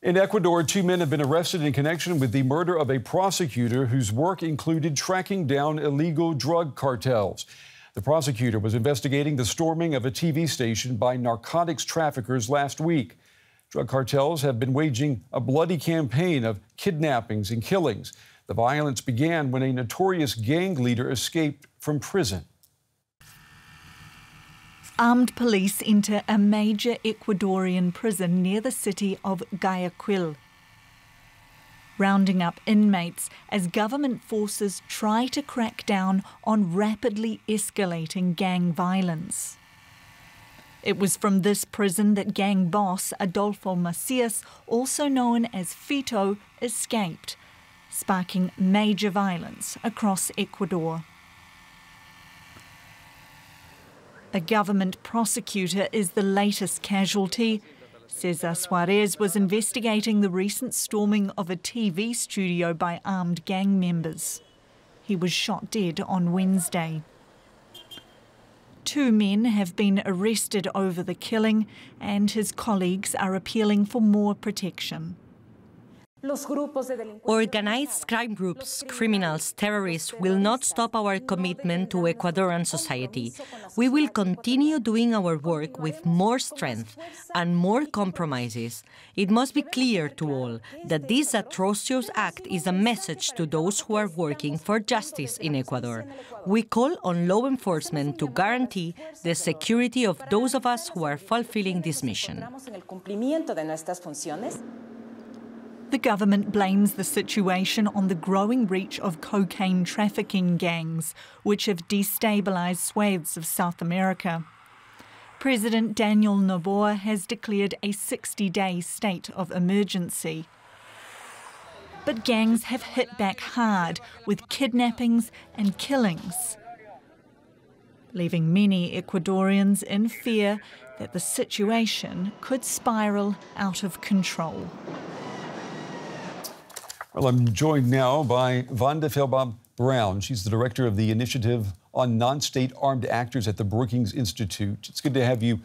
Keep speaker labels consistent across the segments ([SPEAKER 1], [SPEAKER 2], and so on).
[SPEAKER 1] In Ecuador, two men have been arrested in connection with the murder of a prosecutor whose work included tracking down illegal drug cartels. The prosecutor was investigating the storming of a TV station by narcotics traffickers last week. Drug cartels have been waging a bloody campaign of kidnappings and killings. The violence began when a notorious gang leader escaped from prison.
[SPEAKER 2] Armed police enter a major Ecuadorian prison near the city of Guayaquil, rounding up inmates as government forces try to crack down on rapidly escalating gang violence. It was from this prison that gang boss Adolfo Macias, also known as Fito, escaped, sparking major violence across Ecuador. A government prosecutor is the latest casualty. Cesar Suarez was investigating the recent storming of a TV studio by armed gang members. He was shot dead on Wednesday. Two men have been arrested over the killing, and his colleagues are appealing for more protection.
[SPEAKER 3] Organized crime groups, criminals, terrorists will not stop our commitment to Ecuadorian society. We will continue doing our work with more strength and more compromises. It must be clear to all that this atrocious act is a message to those who are working for justice in Ecuador. We call on law enforcement to guarantee the security of those of us who are fulfilling this mission.
[SPEAKER 2] The government blames the situation on the growing reach of cocaine trafficking gangs, which have destabilised swathes of South America. President Daniel Noboa has declared a 60 day state of emergency. But gangs have hit back hard with kidnappings and killings, leaving many Ecuadorians in fear that the situation could spiral out of control.
[SPEAKER 1] Well, I'm joined now by Vanda Felbab Brown. She's the director of the Initiative on Non-State Armed Actors at the Brookings Institute. It's good to have you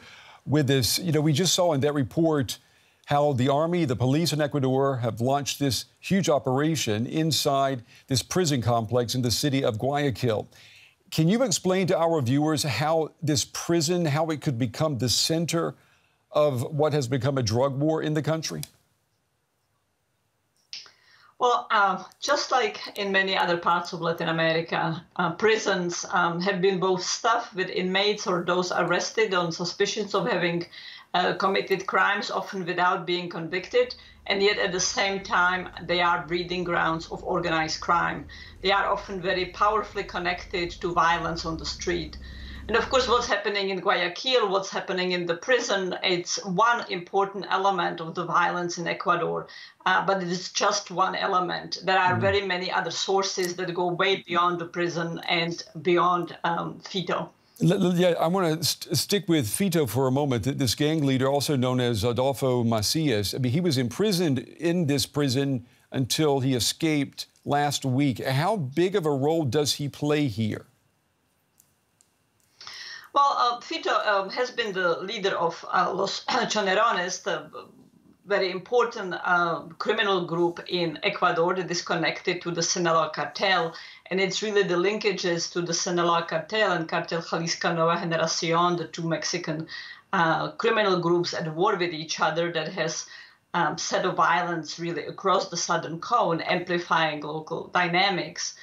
[SPEAKER 1] with us. You know, we just saw in that report how the Army, the police in Ecuador have launched this huge operation inside this prison complex in the city of Guayaquil. Can you explain to our viewers how this prison, how it could become the center of what has become a drug war in the country?
[SPEAKER 4] Well, uh, just like in many other parts of Latin America, uh, prisons um, have been both stuffed with inmates or those arrested on suspicions of having uh, committed crimes, often without being convicted, and yet at the same time, they are breeding grounds of organized crime. They are often very powerfully connected to violence on the street. And of course, what's happening in Guayaquil, what's happening in the prison, it's one important element of the violence in Ecuador, uh, but it is just one element. There are mm. very many other sources that go way beyond the prison and beyond um, Fito.
[SPEAKER 1] Yeah, I want to st stick with Fito for a moment. This gang leader, also known as Adolfo Macias, I mean, he was imprisoned in this prison until he escaped last week. How big of a role does he play here?
[SPEAKER 4] Well, uh, Fito um, has been the leader of uh, Los Choneros, the very important uh, criminal group in Ecuador that is connected to the Sinaloa cartel. And it's really the linkages to the Sinaloa cartel and Cartel Jalisco Nueva Generacion, the two Mexican uh, criminal groups at war with each other that has um, set of violence really across the southern cone, amplifying local dynamics.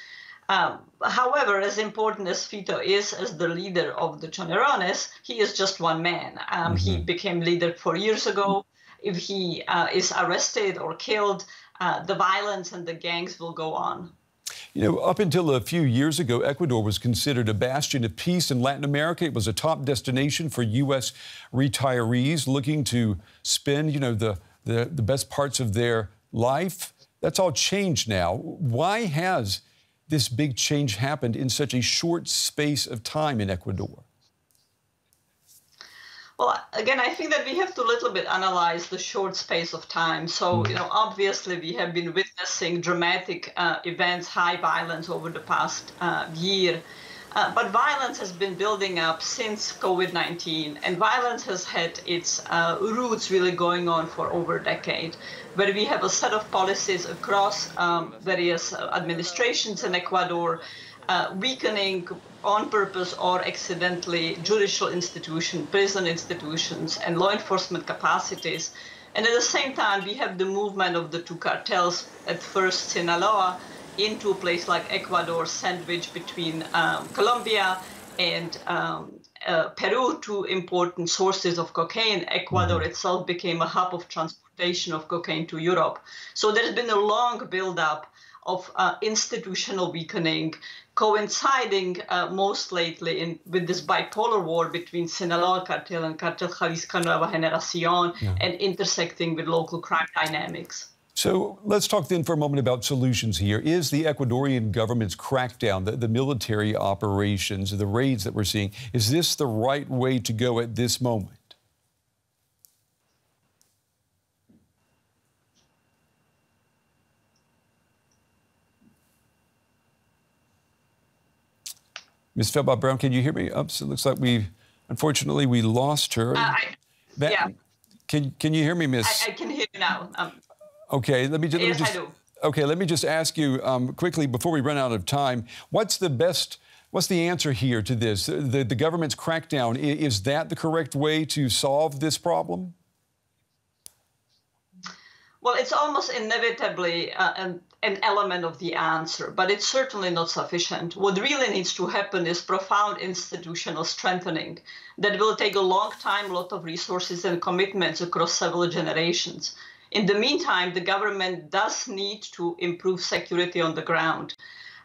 [SPEAKER 4] Um, however, as important as Fito is as the leader of the Choneros, he is just one man. Um, mm-hmm. He became leader four years ago. If he uh, is arrested or killed, uh, the violence and the gangs will go on.
[SPEAKER 1] You know, up until a few years ago, Ecuador was considered a bastion of peace in Latin America. It was a top destination for U.S. retirees looking to spend, you know, the, the, the best parts of their life. That's all changed now. Why has this big change happened in such a short space of time in Ecuador?
[SPEAKER 4] Well, again, I think that we have to a little bit analyze the short space of time. So, you know, obviously we have been witnessing dramatic uh, events, high violence over the past uh, year. Uh, but violence has been building up since COVID 19, and violence has had its uh, roots really going on for over a decade, where we have a set of policies across um, various administrations in Ecuador. Uh, weakening on purpose or accidentally judicial institutions, prison institutions, and law enforcement capacities. And at the same time, we have the movement of the two cartels, at first Sinaloa, into a place like Ecuador, sandwiched between um, Colombia and um, uh, Peru, two important sources of cocaine. Ecuador mm-hmm. itself became a hub of transportation of cocaine to Europe. So there's been a long buildup of uh, institutional weakening, coinciding uh, most lately in, with this bipolar war between Sinaloa cartel and Cartel Jalisco Nueva Generacion, yeah. and intersecting with local crime dynamics.
[SPEAKER 1] So let's talk then for a moment about solutions here. Is the Ecuadorian government's crackdown, the, the, military operations, the raids that we're seeing, is this the right way to go at this moment? Ms. Felbab Brown, can you hear me? Oops, it looks like we, unfortunately, we lost her. Uh,
[SPEAKER 4] I, yeah.
[SPEAKER 1] Can, can you hear me, Miss?
[SPEAKER 4] I, I can hear you now. Um,
[SPEAKER 1] Okay, let me,
[SPEAKER 4] yes,
[SPEAKER 1] let me
[SPEAKER 4] just.
[SPEAKER 1] Okay, let me just ask you um, quickly before we run out of time. What's the best? What's the answer here to this? The, the government's crackdown is that the correct way to solve this problem?
[SPEAKER 4] Well, it's almost inevitably uh, an, an, element of the answer, but it's certainly not sufficient. What really needs to happen is profound institutional strengthening that will take a long time, a lot of resources and commitments across several generations. In the meantime, the government does need to improve security on the ground.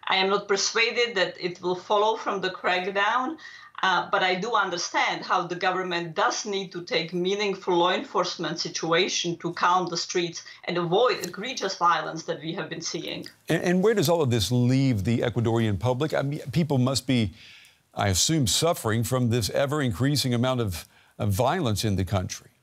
[SPEAKER 4] I am not persuaded that it will follow from the crackdown, uh, but I do understand how the government does need to take meaningful law enforcement situation to calm the streets and avoid egregious violence that we have been seeing.
[SPEAKER 1] And, and where does all of this leave the Ecuadorian public? I mean, people must be, I assume, suffering from this ever increasing amount of, of violence in the country.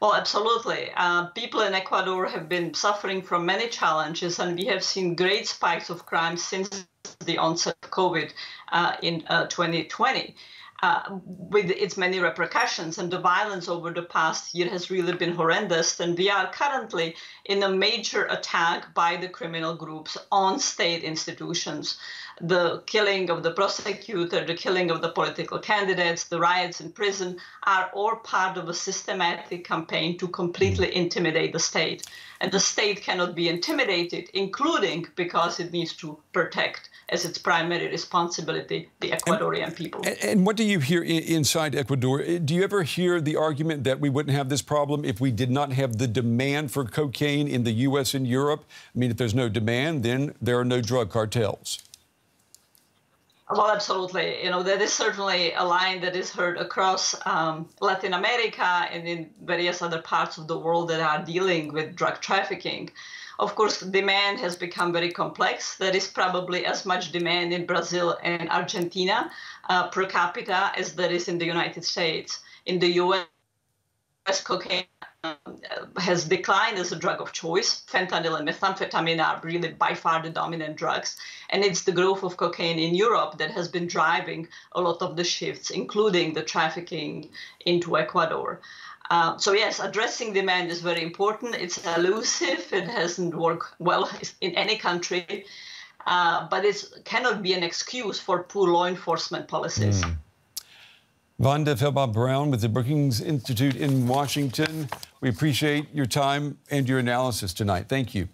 [SPEAKER 4] Well, absolutely. Uh, people in Ecuador have been suffering from many challenges, and we have seen great spikes of crime since the onset of COVID uh, in uh, 2020. Uh, with its many repercussions. And the violence over the past year has really been horrendous. And we are currently in a major attack by the criminal groups on state institutions. The killing of the prosecutor, the killing of the political candidates, the riots in prison are all part of a systematic campaign to completely mm. intimidate the state. And the state cannot be intimidated, including because it needs to protect as its primary responsibility the Ecuadorian
[SPEAKER 1] and,
[SPEAKER 4] people.
[SPEAKER 1] And what do you hear inside Ecuador? Uh, do you ever hear the argument that we wouldn't have this problem if we did not have the demand for cocaine in the U.S. and Europe? I mean, if there's no demand, then there are no drug cartels.
[SPEAKER 4] Well, absolutely. You know, that is certainly a line that is heard across um, Latin America and in various other parts of the world that are dealing with drug trafficking. Of course, demand has become very complex. There is probably as much demand in Brazil and Argentina uh, per capita as there is in the United States. In the US, cocaine has declined as a drug of choice. Fentanyl and methamphetamine are really by far the dominant drugs. And it's the growth of cocaine in Europe that has been driving a lot of the shifts, including the trafficking into Ecuador. Uh, so yes, addressing demand is very important. It's elusive. It hasn't worked well in any country, uh, but it cannot be an excuse for poor law enforcement policies. Mm.
[SPEAKER 1] Vanda Felbab Brown with the Brookings Institute in Washington. We appreciate your time and your analysis tonight. Thank you.